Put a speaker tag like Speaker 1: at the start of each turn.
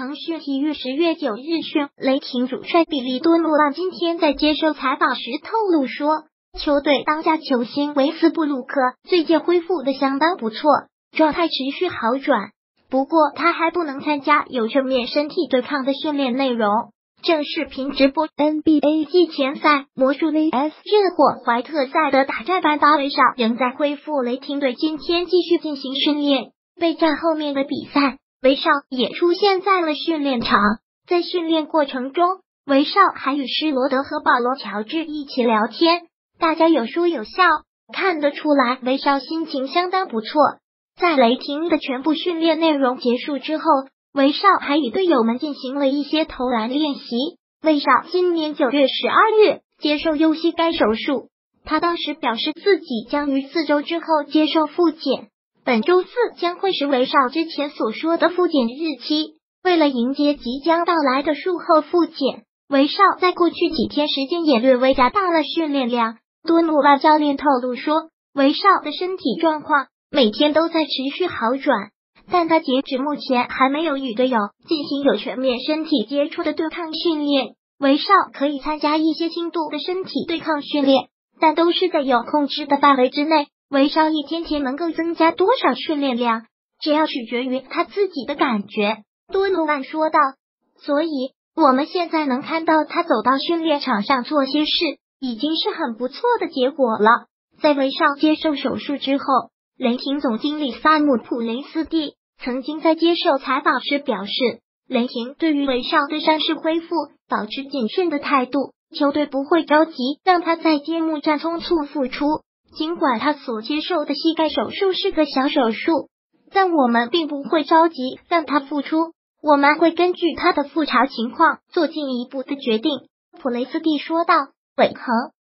Speaker 1: 腾讯体育十月九日讯，雷霆主帅比利多诺万今天在接受采访时透露说，球队当家球星维斯布鲁克最近恢复的相当不错，状态持续好转。不过他还不能参加有正面身体对抗的训练内容。正视频直播 NBA 季前赛，魔术 vs 热火怀特赛的打战班巴维少仍在恢复。雷霆队今天继续进行训练，备战后面的比赛。韦少也出现在了训练场，在训练过程中，韦少还与施罗德和保罗乔治一起聊天，大家有说有笑，看得出来韦少心情相当不错。在雷霆的全部训练内容结束之后。韦少还与队友们进行了一些投篮练习。韦少今年九月十二日接受右膝盖手术，他当时表示自己将于四周之后接受复检，本周四将会是韦少之前所说的复检日期。为了迎接即将到来的术后复检，韦少在过去几天时间也略微加大了训练量。多努万教练透露说，韦少的身体状况每天都在持续好转。但他截止目前还没有与队友进行有全面身体接触的对抗训练。韦少可以参加一些轻度的身体对抗训练，但都是在有控制的范围之内。韦少一天天能够增加多少训练量，这要取决于他自己的感觉。多努万说道。所以我们现在能看到他走到训练场上做些事，已经是很不错的结果了。在韦少接受手术之后，雷霆总经理萨姆普雷斯蒂。曾经在接受采访时表示，雷霆对于韦少的伤势恢复保持谨慎的态度，球队不会着急让他在揭幕战匆促复出。尽管他所接受的膝盖手术是个小手术，但我们并不会着急让他复出，我们会根据他的复查情况做进一步的决定。普雷斯蒂说道。韦恒